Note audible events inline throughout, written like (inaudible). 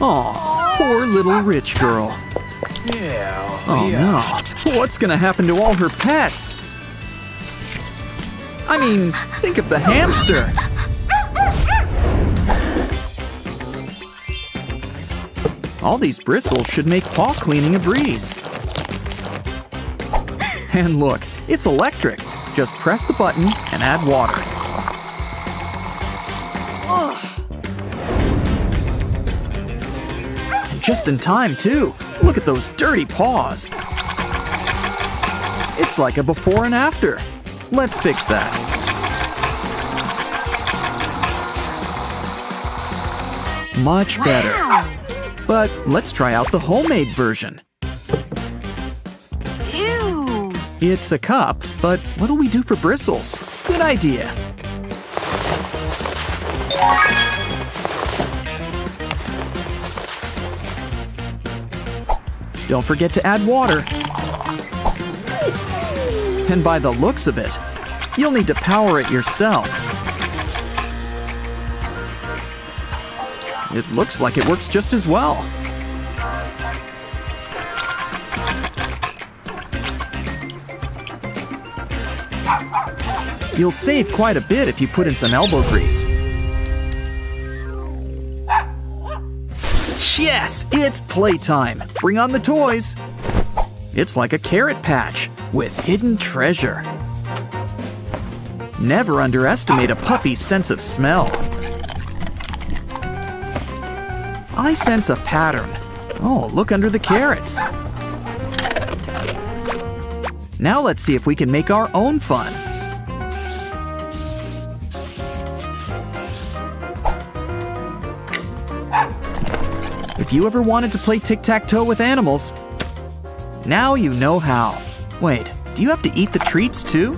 Aw, poor little rich girl. Yeah. Oh no. What's gonna happen to all her pets? I mean, think of the hamster. All these bristles should make paw cleaning a breeze. And look, it's electric. Just press the button and add water. Just in time, too. Look at those dirty paws. It's like a before and after. Let's fix that. Much better. But let's try out the homemade version. Ew. It's a cup, but what'll we do for bristles? Good idea. Don't forget to add water. And by the looks of it, you'll need to power it yourself. It looks like it works just as well. You'll save quite a bit if you put in some elbow grease. Yes, it's playtime. Bring on the toys. It's like a carrot patch with hidden treasure. Never underestimate a puppy's sense of smell. I sense a pattern. Oh, look under the carrots. Now let's see if we can make our own fun. If you ever wanted to play tic tac toe with animals, now you know how. Wait, do you have to eat the treats too?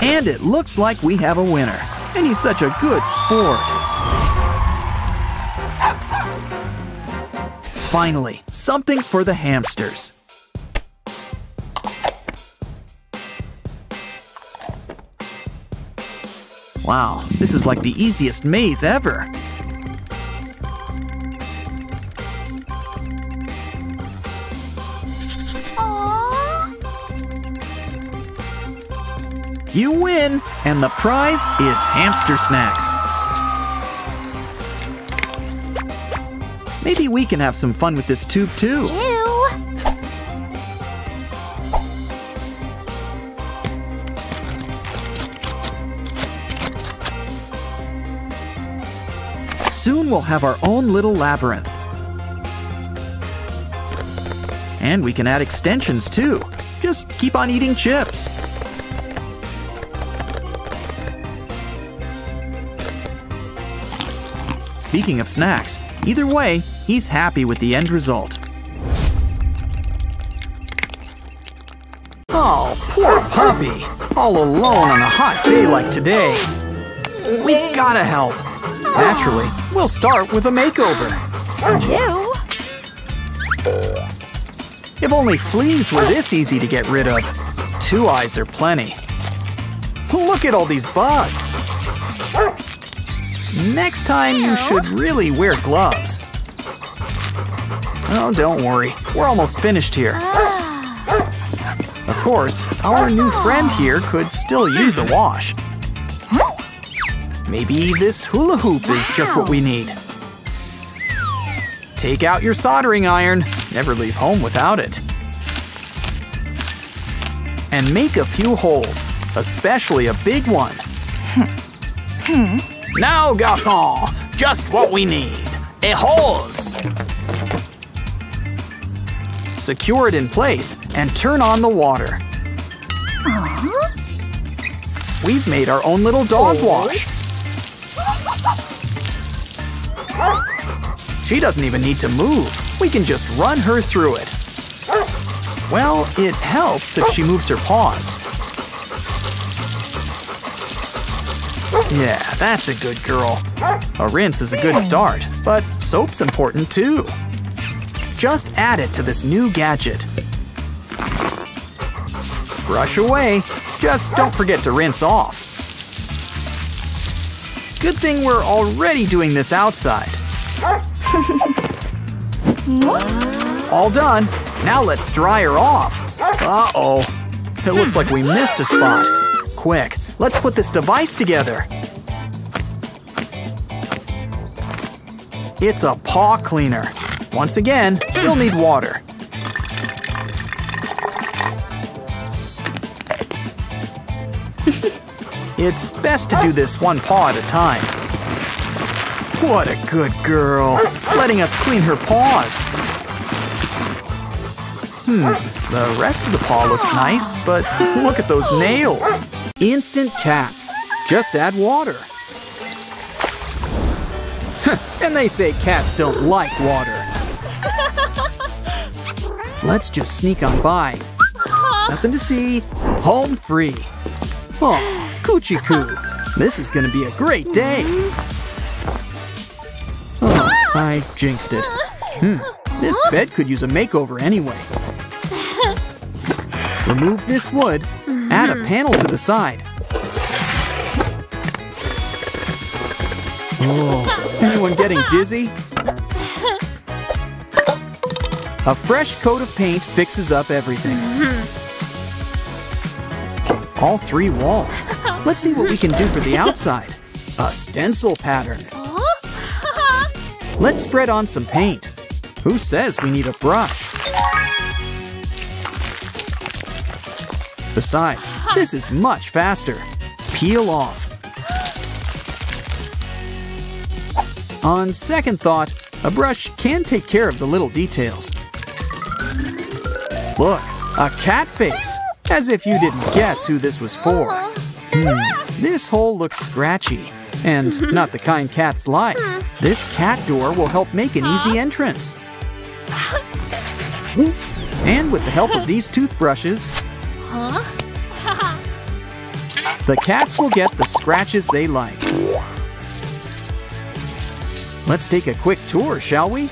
And it looks like we have a winner. And he's such a good sport. Finally, something for the hamsters. Wow, this is like the easiest maze ever. Aww. You win, and the prize is hamster snacks. Maybe we can have some fun with this tube too. We'll have our own little labyrinth. And we can add extensions too. Just keep on eating chips. Speaking of snacks, either way, he's happy with the end result. Oh, poor puppy. All alone on a hot day like today. We've gotta help. Naturally, we'll start with a makeover. Ew. If only fleas were this easy to get rid of. Two eyes are plenty. Look at all these bugs. Next time you should really wear gloves. Oh, don't worry. We're almost finished here. Of course, our new friend here could still use a wash. Maybe this hula hoop is just what we need. Take out your soldering iron. Never leave home without it. And make a few holes, especially a big one. now, garçon, just what we need. A hose. Secure it in place and turn on the water. We've made our own little dog wash. She doesn't even need to move. We can just run her through it. Well, it helps if she moves her paws. Yeah, that's a good girl. A rinse is a good start, but soap's important too. Just add it to this new gadget. Brush away. Just don't forget to rinse off. Good thing we're already doing this outside. All done. Now let's dry her off. Uh-oh. It looks like we missed a spot. Quick, let's put this device together. It's a paw cleaner. Once again, you'll need water. (laughs) it's best to do this one paw at a time. What a good girl, letting us clean her paws. Hmm, the rest of the paw looks nice, but look at those nails. Instant cats. Just add water. and they say cats don't like water. Let's just sneak on by. Nothing to see. Home free. Oh, coochie coo. This is gonna be a great day. I jinxed it. Hmm, this bed could use a makeover anyway. Remove this wood, add a panel to the side. Oh, anyone getting dizzy? A fresh coat of paint fixes up everything. All three walls. Let's see what we can do for the outside. A stencil pattern. Let's spread on some paint. Who says we need a brush? Besides, this is much faster. Peel off. On second thought, a brush can take care of the little details. Look, a cat face. As if you didn't guess who this was for. Uh-huh. Hmm, this hole looks scratchy. And mm-hmm. not the kind cats like. Hmm. This cat door will help make an easy entrance. And with the help of these toothbrushes, the cats will get the scratches they like. Let's take a quick tour, shall we?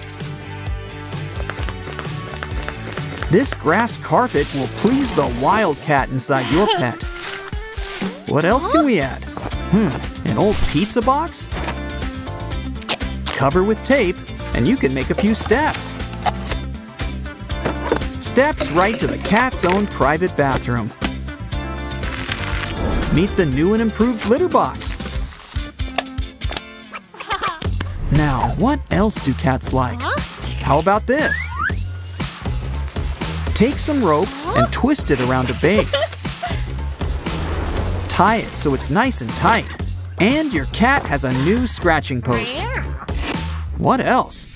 This grass carpet will please the wildcat inside your pet. What else can we add? Hmm, an old pizza box? Cover with tape, and you can make a few steps. Steps right to the cat's own private bathroom. Meet the new and improved litter box. Now, what else do cats like? How about this? Take some rope and twist it around a base. Tie it so it's nice and tight. And your cat has a new scratching post. What else?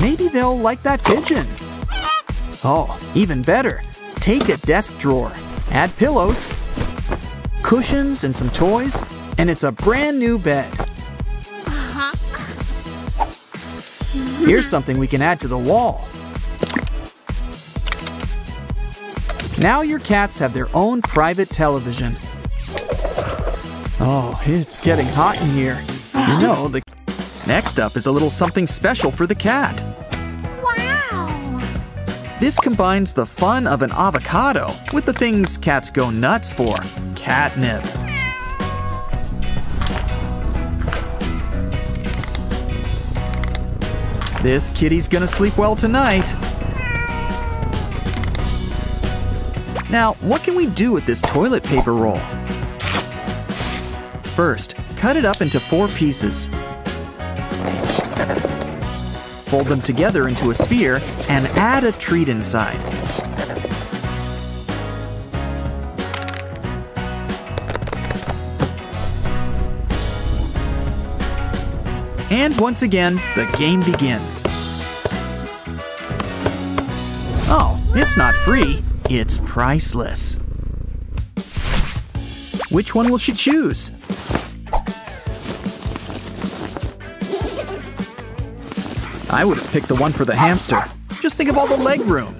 Maybe they'll like that pigeon. Oh, even better. Take a desk drawer, add pillows, cushions, and some toys, and it's a brand new bed. Here's something we can add to the wall. Now your cats have their own private television. Oh, it's getting hot in here. You know, the next up is a little something special for the cat. Wow. This combines the fun of an avocado with the things cats go nuts for catnip. This kitty's gonna sleep well tonight. Now, what can we do with this toilet paper roll? First, cut it up into four pieces. Fold them together into a sphere and add a treat inside. And once again, the game begins. Oh, it's not free, it's priceless. Which one will she choose? I would have picked the one for the hamster. Just think of all the leg room.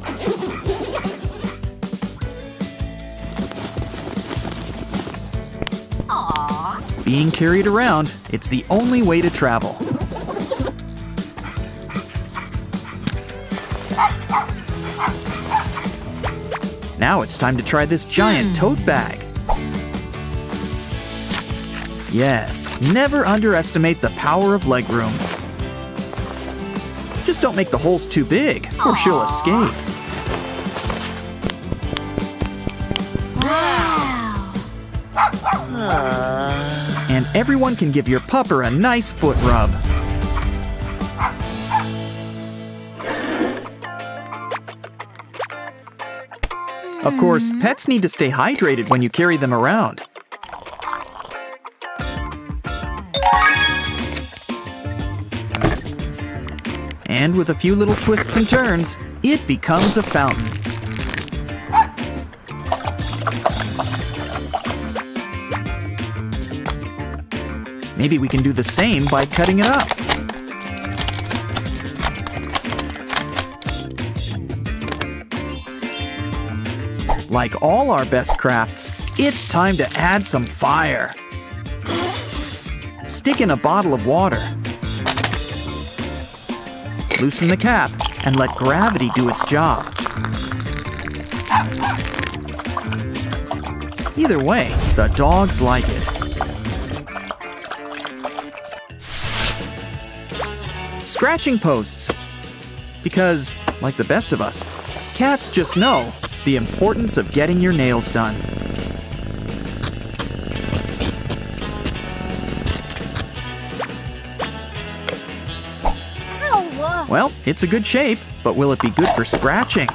Being carried around, it's the only way to travel. Now it's time to try this giant hmm. tote bag. Yes, never underestimate the power of legroom. Don't make the holes too big, or she'll escape. Wow. And everyone can give your pupper a nice foot rub. Of course, hmm. pets need to stay hydrated when you carry them around. With a few little twists and turns, it becomes a fountain. Maybe we can do the same by cutting it up. Like all our best crafts, it's time to add some fire. Stick in a bottle of water. Loosen the cap and let gravity do its job. Either way, the dogs like it. Scratching posts. Because, like the best of us, cats just know the importance of getting your nails done. Well, it's a good shape, but will it be good for scratching?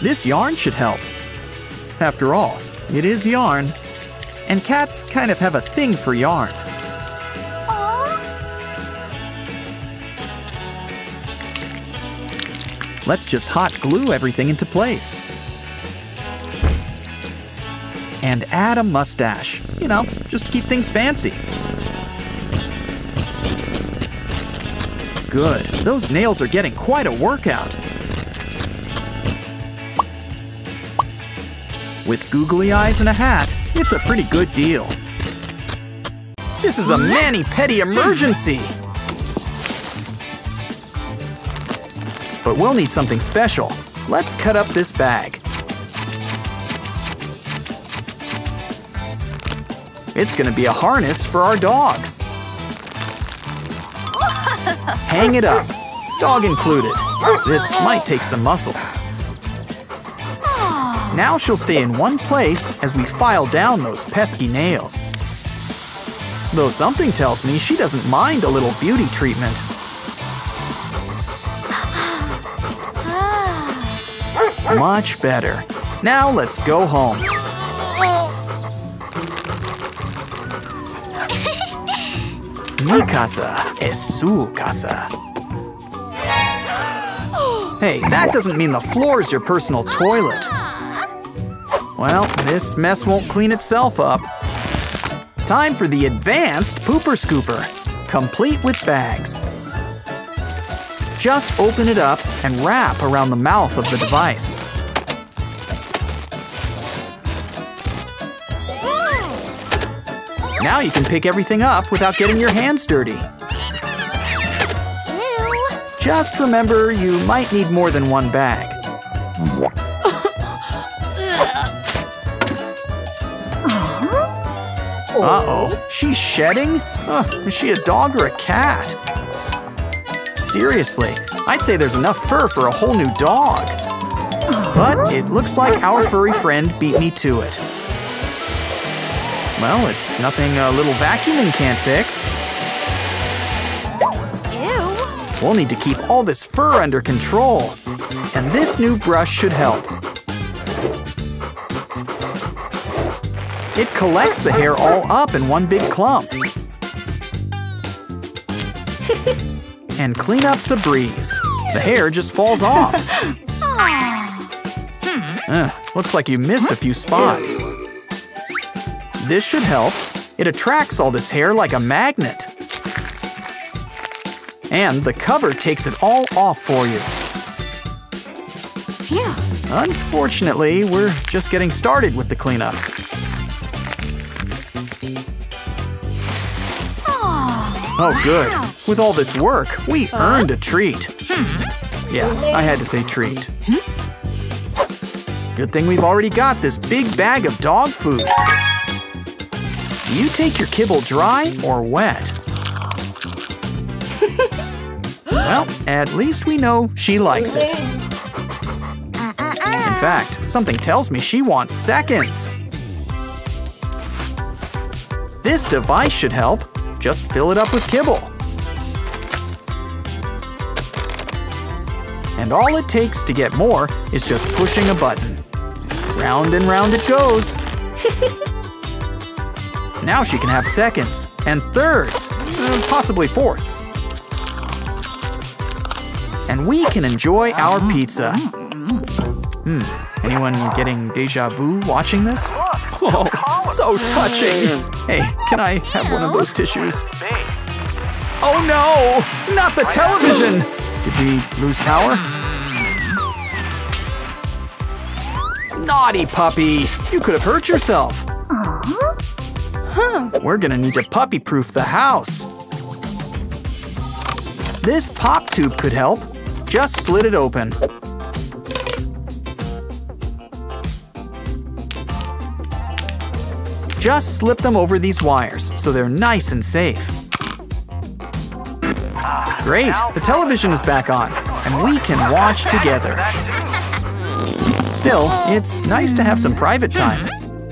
This yarn should help. After all, it is yarn. And cats kind of have a thing for yarn. Let's just hot glue everything into place. And add a mustache. You know, just to keep things fancy. Good. Those nails are getting quite a workout. With googly eyes and a hat, it's a pretty good deal. This is a mani-pedi emergency! But we'll need something special. Let's cut up this bag. It's gonna be a harness for our dog. Hang it up. Dog included. This might take some muscle. Now she'll stay in one place as we file down those pesky nails. Though something tells me she doesn't mind a little beauty treatment. (gasps) Much better. Now let's go home. Mi casa es su casa. Hey, that doesn't mean the floor is your personal toilet. Well, this mess won't clean itself up. Time for the advanced pooper scooper, complete with bags. Just open it up and wrap around the mouth of the device. Now you can pick everything up without getting your hands dirty. Ew. Just remember you might need more than one bag. Uh oh, she's shedding? Ugh, is she a dog or a cat? Seriously, I'd say there's enough fur for a whole new dog. But it looks like our furry friend beat me to it. Well, it's nothing a little vacuuming can't fix. Ew. We'll need to keep all this fur under control. And this new brush should help. It collects the hair all up in one big clump. (laughs) and cleanup's a breeze. The hair just falls off. (laughs) Ugh, looks like you missed a few spots. This should help. It attracts all this hair like a magnet. And the cover takes it all off for you. Phew. Unfortunately, we're just getting started with the cleanup. Aw. Oh, good. With all this work, we earned a treat. Hmm. Yeah, I had to say treat. Hmm? Good thing we've already got this big bag of dog food. Do you take your kibble dry or wet? well, at least we know she likes it. In fact, something tells me she wants seconds. This device should help. Just fill it up with kibble. And all it takes to get more is just pushing a button. Round and round it goes. (laughs) now she can have seconds and thirds, uh, possibly fourths. And we can enjoy our pizza. Hmm, anyone getting deja vu watching this? Oh, so touching. Hey, can I have one of those tissues? Oh no, not the television. Did we lose power? Naughty puppy! You could have hurt yourself. We're gonna need to puppy-proof the house. This pop tube could help. Just slit it open. Just slip them over these wires so they're nice and safe. Great, the television is back on, and we can watch together. Still, it's nice to have some private time.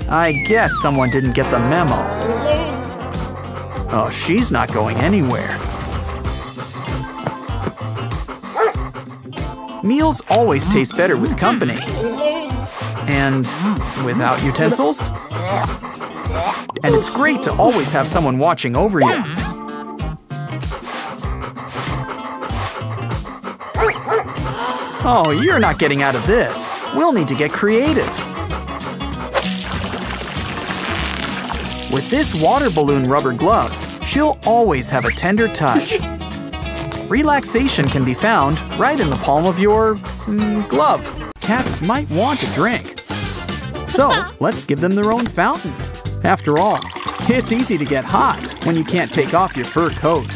I guess someone didn't get the memo. Oh, she's not going anywhere. Meals always taste better with company. And without utensils? And it's great to always have someone watching over you. Oh, you're not getting out of this. We'll need to get creative. With this water balloon rubber glove, she'll always have a tender touch. Relaxation can be found right in the palm of your mm, glove. Cats might want a drink. So, (laughs) let's give them their own fountain. After all, it's easy to get hot when you can't take off your fur coat.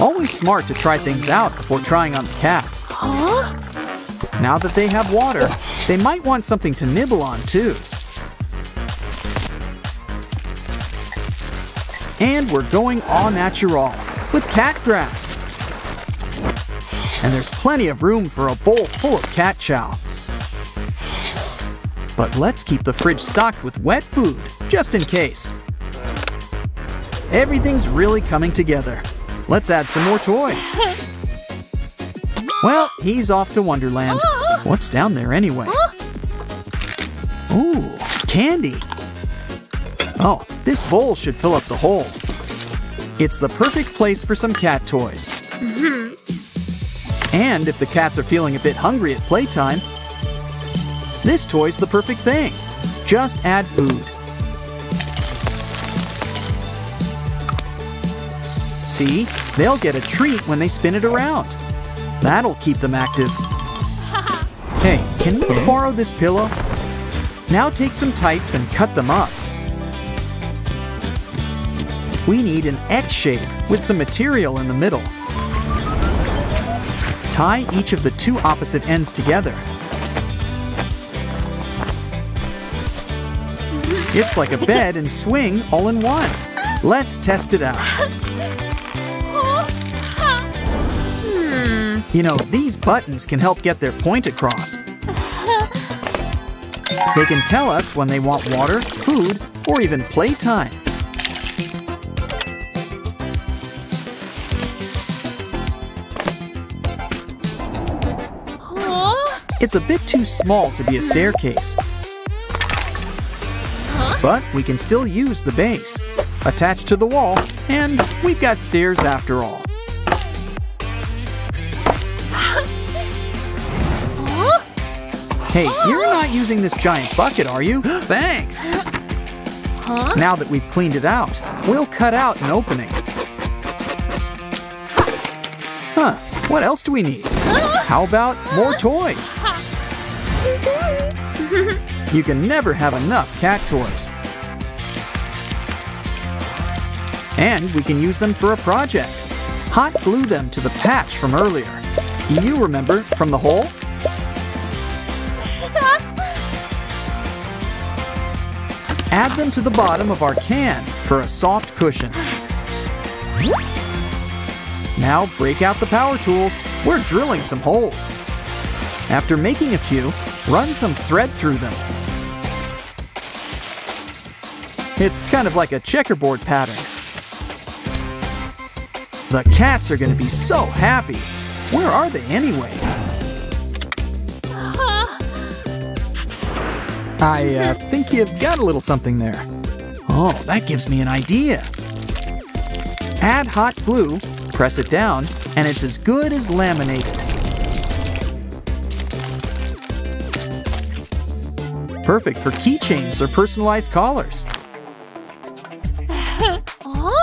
Always smart to try things out before trying on the cats. Huh? Now that they have water, they might want something to nibble on too. And we're going au natural with cat grass. And there's plenty of room for a bowl full of cat chow. But let's keep the fridge stocked with wet food, just in case. Everything's really coming together. Let's add some more toys. Well, he's off to Wonderland. What's down there anyway? Ooh, candy. Oh, this bowl should fill up the hole. It's the perfect place for some cat toys. Mm-hmm. And if the cats are feeling a bit hungry at playtime, this toy's the perfect thing. Just add food. See, they'll get a treat when they spin it around. That'll keep them active. (laughs) Hey, can we borrow this pillow? Now take some tights and cut them up. We need an X shape with some material in the middle. Tie each of the two opposite ends together. It's like a bed and swing all in one. Let's test it out. You know, these buttons can help get their point across. They can tell us when they want water, food, or even playtime. It's a bit too small to be a staircase. But we can still use the base, attached to the wall, and we've got stairs after all. Hey, you're not using this giant bucket, are you? (gasps) Thanks! Now that we've cleaned it out, we'll cut out an opening. Huh, what else do we need? How about more toys? You can never have enough cat toys. And we can use them for a project. Hot glue them to the patch from earlier. You remember from the hole? Add them to the bottom of our can for a soft cushion. Now break out the power tools. We're drilling some holes. After making a few, run some thread through them. It's kind of like a checkerboard pattern. The cats are going to be so happy. Where are they anyway? I uh, think you've got a little something there. Oh, that gives me an idea. Add hot glue, press it down, and it's as good as laminated. Perfect for keychains or personalized collars. (laughs)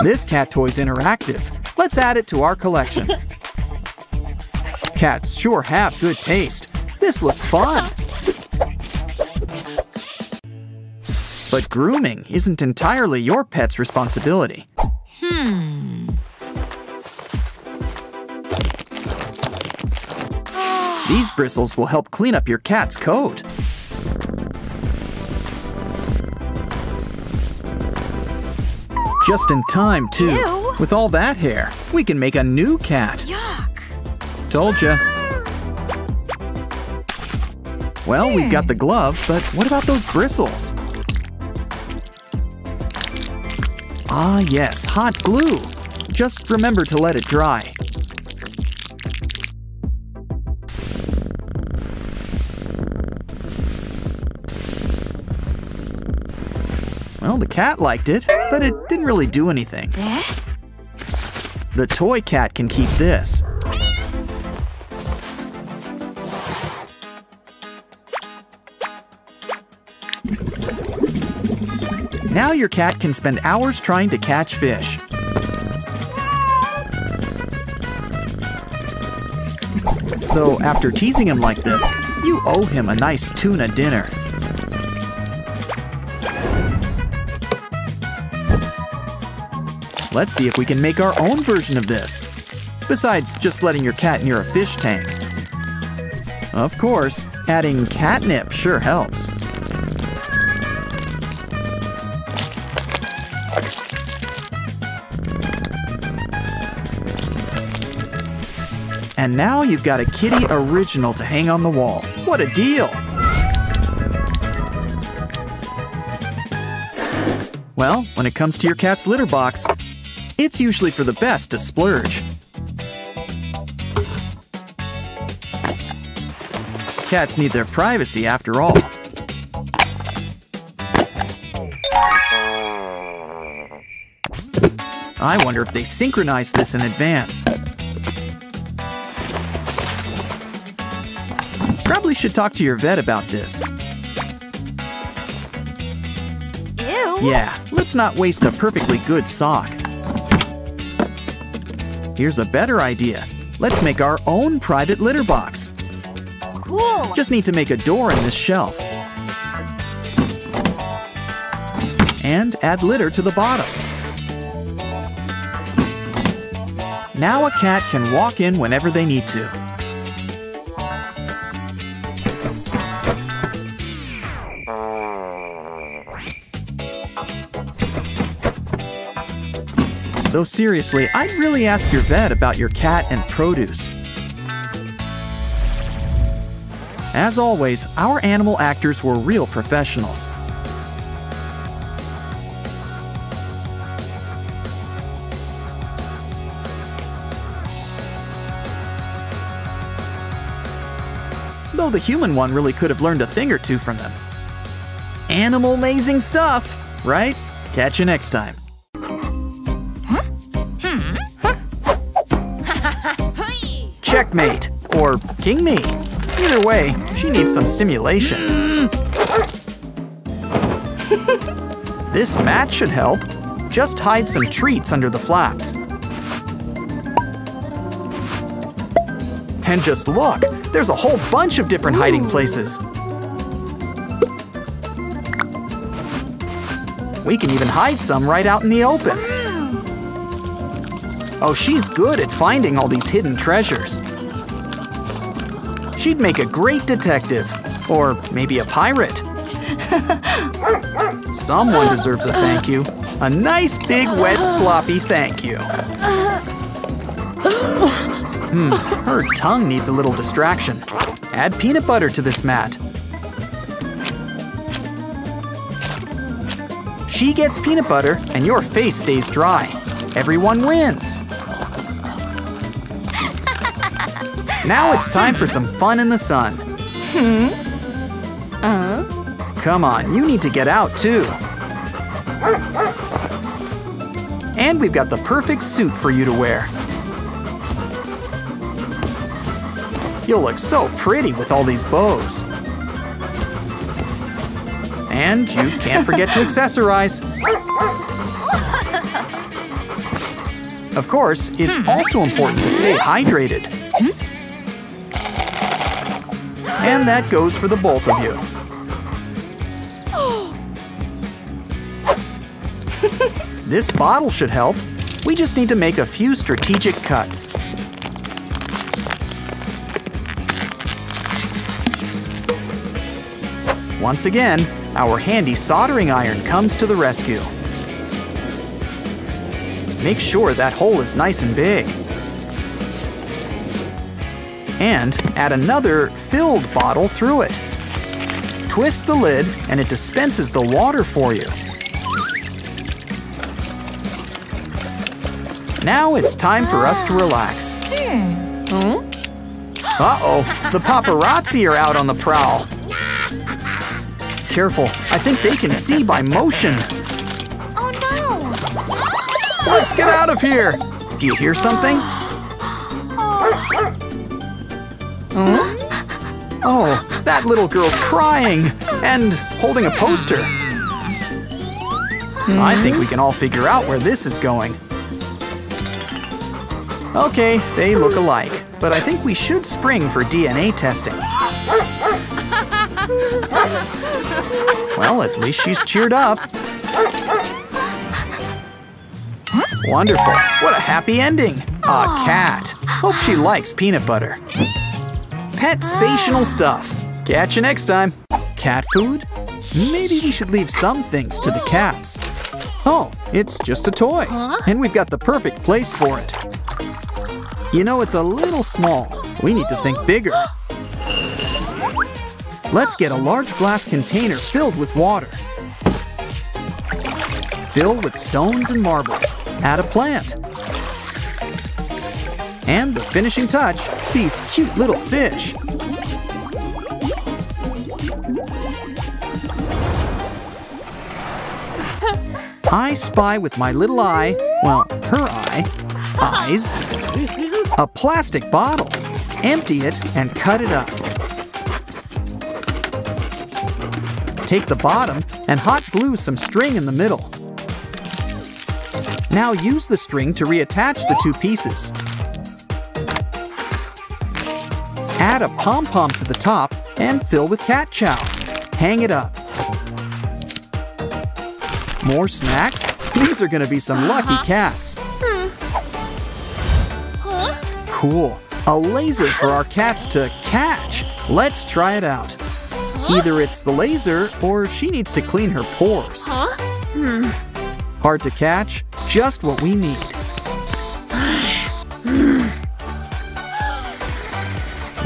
This cat toy's interactive. Let's add it to our collection. Cats sure have good taste. This looks fun. But grooming isn't entirely your pet's responsibility. Hmm. These bristles will help clean up your cat's coat. Just in time, too. Ew. With all that hair, we can make a new cat. Yuck. Told ya. Well, we've got the glove, but what about those bristles? Ah, yes, hot glue. Just remember to let it dry. The cat liked it, but it didn't really do anything. The toy cat can keep this. Now your cat can spend hours trying to catch fish. Though after teasing him like this, you owe him a nice tuna dinner. Let's see if we can make our own version of this. Besides just letting your cat near a fish tank. Of course, adding catnip sure helps. And now you've got a kitty original to hang on the wall. What a deal! Well, when it comes to your cat's litter box, it's usually for the best to splurge. Cats need their privacy after all. I wonder if they synchronized this in advance. Probably should talk to your vet about this. Ew. Yeah, let's not waste a perfectly good sock. Here's a better idea. Let's make our own private litter box. Cool. Just need to make a door in this shelf. And add litter to the bottom. Now a cat can walk in whenever they need to. Though seriously, I'd really ask your vet about your cat and produce. As always, our animal actors were real professionals. Though the human one really could have learned a thing or two from them. Animal amazing stuff, right? Catch you next time. Checkmate, or king me. Either way, she needs some stimulation. (laughs) this mat should help. Just hide some treats under the flaps. And just look, there's a whole bunch of different hiding places. We can even hide some right out in the open. Oh, she's good at finding all these hidden treasures. She'd make a great detective. Or maybe a pirate. Someone deserves a thank you. A nice, big, wet, sloppy thank you. Hmm, her tongue needs a little distraction. Add peanut butter to this mat. She gets peanut butter and your face stays dry. Everyone wins. Now it's time for some fun in the sun. Hmm? Uh? Come on, you need to get out too. And we've got the perfect suit for you to wear. You'll look so pretty with all these bows. And you can't forget to (laughs) accessorize. Of course, it's also important to stay hydrated. And that goes for the both of you. (gasps) This bottle should help. We just need to make a few strategic cuts. Once again, our handy soldering iron comes to the rescue. Make sure that hole is nice and big. And add another filled bottle through it. Twist the lid and it dispenses the water for you. Now it's time for us to relax. Hmm. Uh-oh, the paparazzi are out on the prowl. Careful, I think they can see by motion. Oh no! Let's get out of here. Do you hear something? Oh, that little girl's crying and holding a poster. I think we can all figure out where this is going. Okay, they look alike, but I think we should spring for DNA testing. Well, at least she's cheered up. Wonderful. What a happy ending. A cat. Hope she likes peanut butter. Pet-sational stuff. Catch you next time. Cat food? Maybe we should leave some things to the cats. Oh, it's just a toy. And we've got the perfect place for it. You know, it's a little small. We need to think bigger. Let's get a large glass container filled with water. Fill with stones and marbles. Add a plant. And the finishing touch, these cute little fish. I spy with my little eye, well, her eye, eyes, a plastic bottle. Empty it and cut it up. Take the bottom and hot glue some string in the middle. Now use the string to reattach the two pieces. Add a pom-pom to the top and fill with cat chow. Hang it up. More snacks? These are gonna be some lucky uh-huh. cats. Hmm. Cool. A laser for our cats to catch. Let's try it out. Either it's the laser or she needs to clean her pores. Hmm. Hard to catch? Just what we need.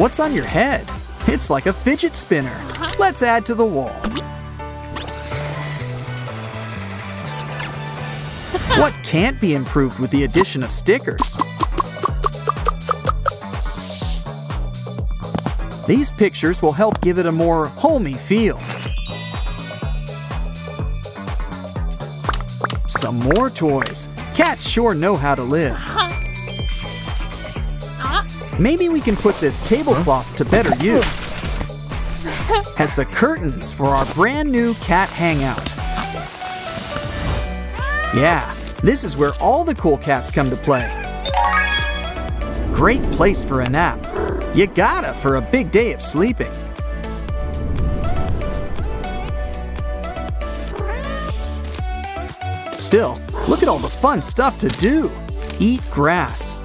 What's on your head? It's like a fidget spinner. Let's add to the wall. What can't be improved with the addition of stickers? These pictures will help give it a more homey feel. Some more toys. Cats sure know how to live. Maybe we can put this tablecloth to better use. As the curtains for our brand new cat hangout. Yeah, this is where all the cool cats come to play. Great place for a nap. You gotta for a big day of sleeping. Still, look at all the fun stuff to do. Eat grass.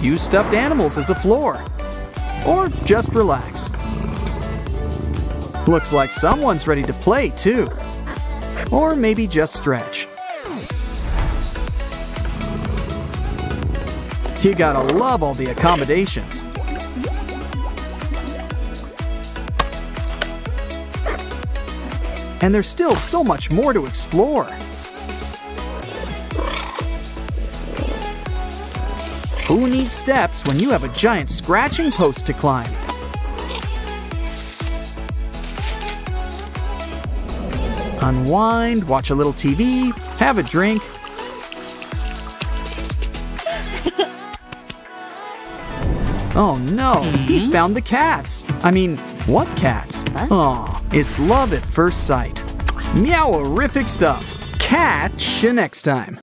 Use stuffed animals as a floor. or just relax. Looks like someone's ready to play too. Or maybe just stretch. You gotta love all the accommodations. And there's still so much more to explore. Who needs steps when you have a giant scratching post to climb? Unwind, watch a little TV, have a drink. (laughs) Oh no, he's hmm. found the cats. I mean, what cats? Oh, it's love at first sight. Meow-horrific stuff. Catch you next time.